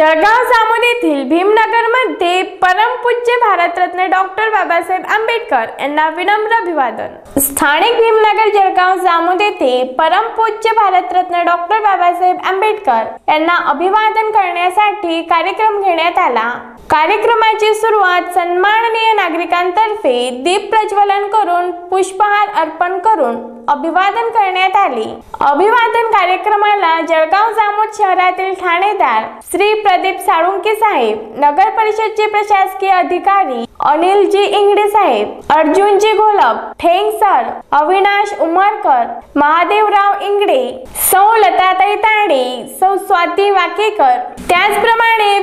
जळगाव जामोद येथील भीमनगरमध्ये परमपूज्य भारतरत्न डॉक्टर बाबासाहेब आंबेडकर यांना विनम्र अभिवादन. स्थानिक भीमनगर जळगाव जामोद येथे परमपूज्य भारतरत्न डॉक्टर बाबासाहेब आंबेडकर यांना अभिवादन करण्यासाठी कार्यक्रम घेण्यात आला. कार्यक्रमाची सुरुवात सन्माननीय नागरिकांतर्फे दीप प्रज्वलन करून पुष्पहार अर्पण करून अभिवादन करण्यात आले. अभिवादन कार्यक्रमाला जळगाव जामोद शहरातील ठाणेदार श्री प्रदीप साळुंके साहेब नगर परिषदचे प्रशासकीय अधिकारी अनिलजी इंगडे साहेब अर्जुनजी घोलप ठेंग सर अविनाश उमरकर महादेवराव इंगडे सौ लताताई तांडे सौ स्वाती वाकेकर. त्याचप्रमाणे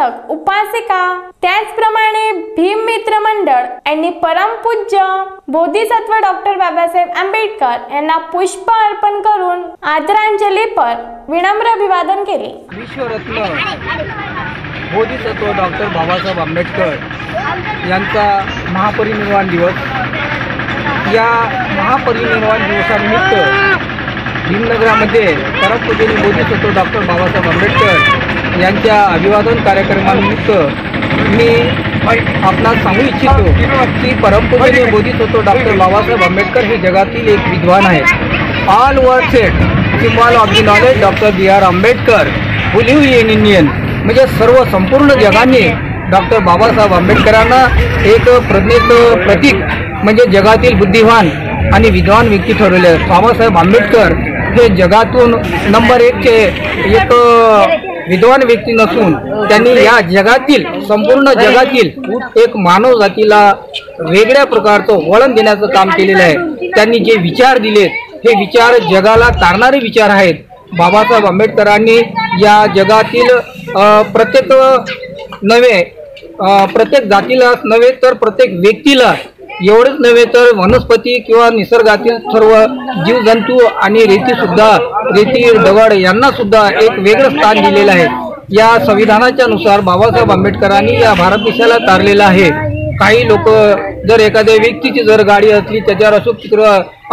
उपासक उपासिका. त्याचप्रमाणे भीम मित्र मंडळ यांनी परमपूज्य बोधिसत्व डॉक्टर बाबासाहेब आंबेडकर यांना पुष्प अर्पण करून आदरांजलीपर विनम्र अभिवादन केले. विश्वरत्न बोधिसत्व डॉक्टर बाबासाहेब आंबेडकर यांचा महापरिनिर्वाण दिवस. या महापरिनिर्वाण दिवसानिमित्त भीमनगरामध्ये परमपूजनी बोधिसत्व डॉक्टर बाबासाहेब आंबेडकर यांच्या अभिवादन कार्यक्रमानिमित्त मी आपणास सांगू इच्छितो की परमपूजनीय बोधिसत्व डॉक्टर बाबासाहेब आंबेडकर हे जगातील एक विद्वान आहेत. All world set symbol of the knowledge doctor B R Ambedkar who live in Indian म्हणजे सर्व संपूर्ण जगाने डॉक्टर बाबासाहेब आंबेडकरांना एक प्रज्ञेचं प्रतीक म्हणजे जगातील बुद्धिवान आणि विद्वान व्यक्ती ठरवले. बाबासाहेब आंबेडकर हे जगातून नंबर एकचे एक विद्वान व्यक्ती नसून त्यांनी या जगातील संपूर्ण जगातील एक मानव जातीला वेगळ्या प्रकारचं वळण देण्याचं काम केलेलं आहे. त्यांनी जे विचार दिलेत हे विचार जगाला तारणारे विचार आहेत. बाबासाहेब आंबेडकरांनी या जगातील प्रत्येक नव्हे प्रत्येक जातीला नव्हे तर प्रत्येक व्यक्तीला एवढेच नव्हे तर वनस्पती किंवा निसर्गातील सर्व जीवजंतू आणि रेतीसुद्धा रेती दगड यांना सुद्धा एक वेगळं स्थान दिलेलं आहे. या संविधानाच्या नुसार बाबासाहेब आंबेडकरांनी या भारत देशाला तारलेलं आहे. काही लोक जर एखाद्या व्यक्तीची जर गाडी असली त्याच्यावर अशोक चक्र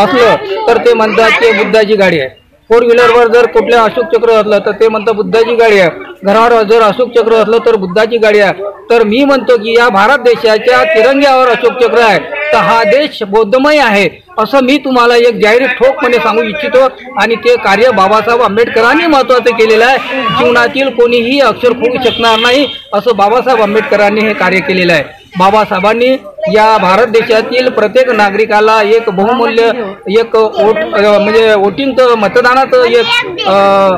असलं तर ते म्हणतात की बुद्धाची गाडी आहे. फोर व्हीलरवर जर कुठल्या अशोक चक्र असलं तर ते म्हणतात बुद्धाची गाडी आहे. घरावर जर अशोक चक्र असलं तर बुद्धाची गाडी आहे. तर मी म्हणतो की या भारत देशाच्या तिरंग्यावर अशोक चक्र आहे. तर हा देश बौद्धमय आहे. असं मी तुम्हाला एक जाहीर ठोकपणे सांगू इच्छितो आणि ते कार्य बाबासाहेब आंबेडकरांनी महत्वाचं केलेलं आहे. जीवनातील कोणीही अक्षर खोडू शकणार नाही असं बाबासाहेब आंबेडकरांनी हे कार्य केलेलं आहे. बाबासाहेबांनी या भारत देशातील प्रत्येक नागरिकाला एक बहुमूल्य एक वोट म्हणजे वोटिंग मतदानाचं एक